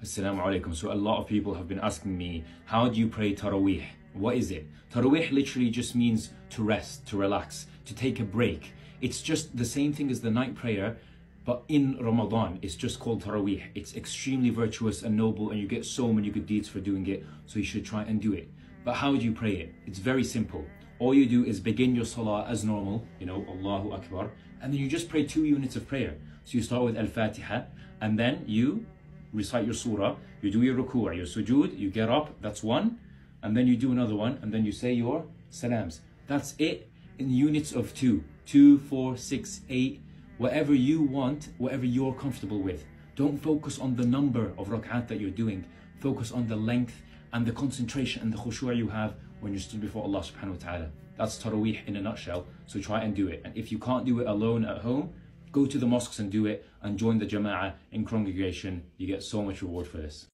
Assalamu alaikum. So a lot of people have been asking me, how do you pray Taraweeh? What is it? Taraweeh literally just means to rest, to relax, to take a break. It's just the same thing as the night prayer, but in Ramadan, it's just called Taraweeh. It's extremely virtuous and noble, and you get so many good deeds for doing it, so you should try and do it. But how do you pray it? It's very simple. All you do is begin your salah as normal, you know, Allahu Akbar, and then you just pray two units of prayer. So you start with Al Fatiha, and then you recite your surah, you do your ruku', your sujood, you get up, that's one, and then you do another one, and then you say your salams. That's it in units of two, two, four, six, eight, whatever you want, whatever you're comfortable with. Don't focus on the number of rak'at that you're doing. Focus on the length and the concentration and the khushu' you have when you're stood before Allah subhanahu wa ta'ala. That's taraweeh in a nutshell. So try and do it. And if you can't do it alone at home, Go to the mosques and do it and join the jama'ah in congregation. You get so much reward for this.